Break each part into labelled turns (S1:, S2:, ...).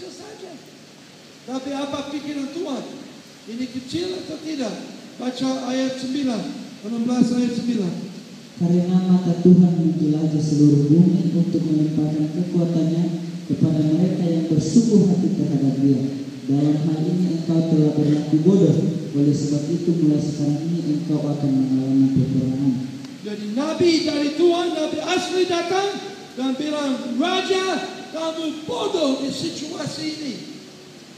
S1: kecil saja. Tapi apa pikiran Tuhan? Ini kecil atau tidak? Baca ayat 9, 16 ayat 9.
S2: Karena mata Tuhan menjelajah seluruh bumi untuk melimpahkan kekuatannya kepada mereka yang bersungguh hati terhadap dia. Dalam hal ini engkau telah berlaku bodoh. Oleh sebab itu mulai sekarang ini engkau akan mengalami peperangan.
S1: Jadi Nabi dari Tuhan, Nabi asli datang dan bilang, Raja, kamu bodoh di situasi ini.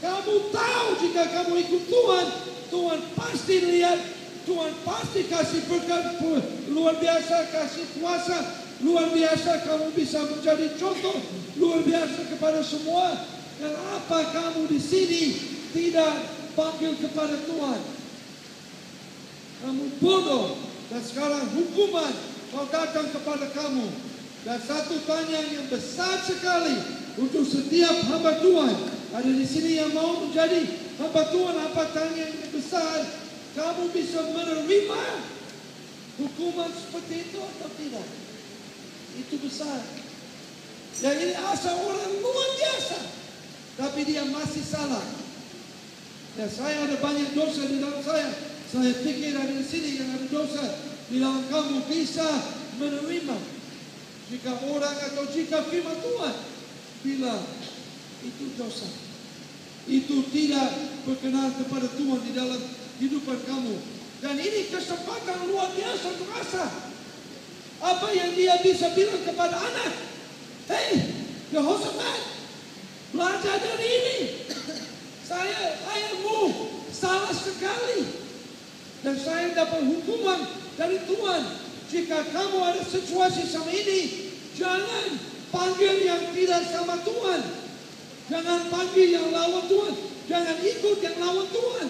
S1: Kamu tahu jika kamu ikut Tuhan, Tuhan pasti lihat, Tuhan pasti kasih berkat luar biasa, kasih kuasa luar biasa. Kamu bisa menjadi contoh luar biasa kepada semua. Dan apa kamu di sini tidak panggil kepada Tuhan? Kamu bodoh dan sekarang hukuman mau datang kepada kamu. Dan satu tanya yang besar sekali untuk setiap hamba Tuhan. Ada di sini yang mau menjadi hamba Tuhan. Apa tanya yang besar? Kamu bisa menerima hukuman seperti itu atau tidak? Itu besar. Dan ini asal orang luar biasa. Tapi dia masih salah. Ya, saya ada banyak dosa di dalam saya. Saya pikir ada di sini yang ada dosa. Di dalam kamu bisa menerima. Jika orang atau jika firman Tuhan bilang itu dosa. Itu tidak berkenan kepada Tuhan di dalam kehidupan kamu. Dan ini kesempatan luar biasa untuk. Apa yang dia bisa bilang kepada anak? Hei, Yehoshaphat, belajar dari ini. Saya, ayahmu salah sekali. Dan saya dapat hukuman. Jika kamu ada situasi sama ini, jangan panggil yang tidak sama Tuhan. Jangan panggil yang lawan Tuhan. Jangan ikut yang lawan Tuhan.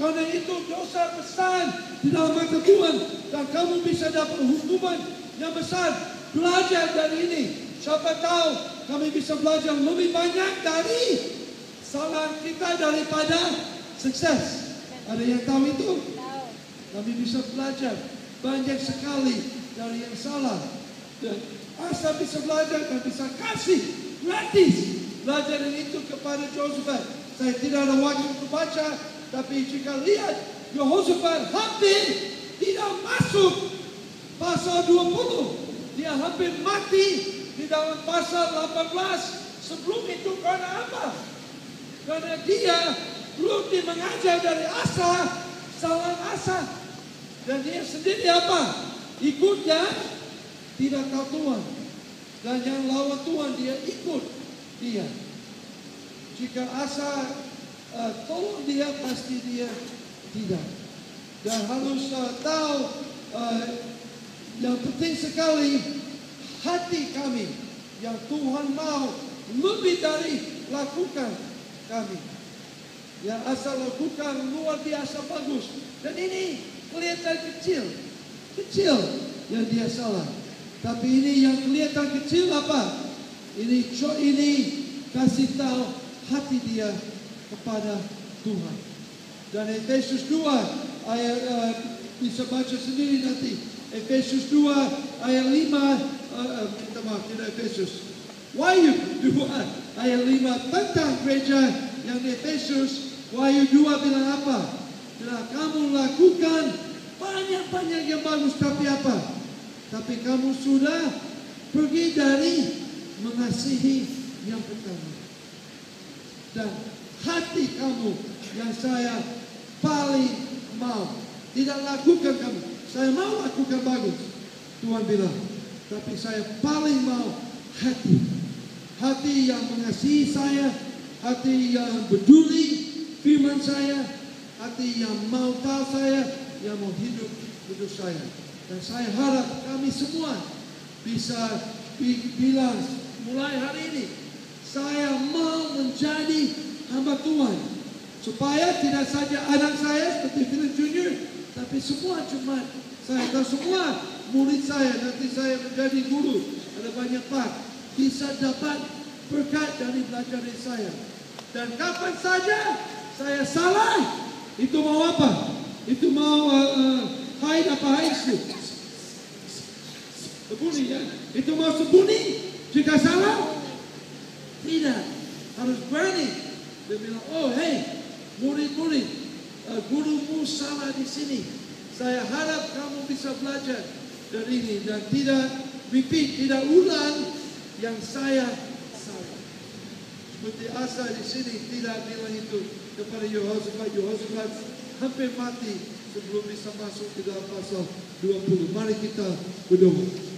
S1: Karena itu dosa besar di dalam mata Tuhan. Dan kamu bisa dapat hukuman yang besar. Belajar dari ini. Siapa tahu kami bisa belajar lebih banyak dari salah kita daripada sukses. Ada yang tahu itu? Kami bisa belajar banyak sekali dari yang salah. Dan asa bisa belajar dan bisa kasih gratis belajar itu kepada Josephat. Saya tidak ada waktu untuk baca, tapi jika lihat Yehoshaphat hampir tidak masuk pasal 20. Dia hampir mati di dalam pasal 18. Sebelum itu karena apa? Karena dia belum mengajar dari asa, salah asa. Dan dia sendiri apa? Ikut yang tidak tahu Tuhan. Dan yang lawan Tuhan dia ikut dia. Jika asa uh, tolong dia pasti dia tidak. Dan harus uh, tahu uh, yang penting sekali hati kami yang Tuhan mau lebih dari lakukan kami. Yang asal lakukan luar biasa bagus. Dan ini kelihatan kecil. Kecil yang dia salah. Tapi ini yang kelihatan kecil apa? Ini ini kasih tahu hati dia kepada Tuhan. Dan Efesus 2 ayat uh, bisa baca sendiri nanti. Efesus 2 ayat 5 uh, minta maaf tidak Efesus. Wahyu 2 ayat 5 tentang gereja yang di Efesus Wahyu 2 bilang apa? Bilang kamu lakukan banyak-banyak yang bagus tapi apa? Tapi kamu sudah pergi dari mengasihi yang pertama. Dan hati kamu yang saya paling mau. Tidak lakukan kamu. Saya mau lakukan bagus. Tuhan bilang. Tapi saya paling mau hati. Hati yang mengasihi saya. Hati yang peduli firman saya. Hati yang mau tahu saya. Yang mau hidup hidup saya. Dan saya harap kami semua bisa bilang mulai hari ini. Saya mau menjadi hamba Tuhan. Supaya tidak saja anak saya seperti Philip Junior. Tapi semua cuma saya dan semua murid saya. Nanti saya menjadi guru. Ada banyak pak. Bisa dapat berkat dari belajar dari saya. Dan kapan saja saya salah. Itu mau apa? Itu mau uh, apa hide Sebunyi ya. Itu mau sembunyi. Jika salah, tidak. harus berani. Dia bilang, oh hey, murid-murid, uh, gurumu salah di sini. Saya harap kamu bisa belajar dari ini dan tidak repeat, tidak ulang yang saya salah. Seperti Asa di sini tidak bilang itu kepada Yehosafat. Yehosafat hampir mati sebelum bisa masuk ke dalam pasal 20. Mari kita berdoa.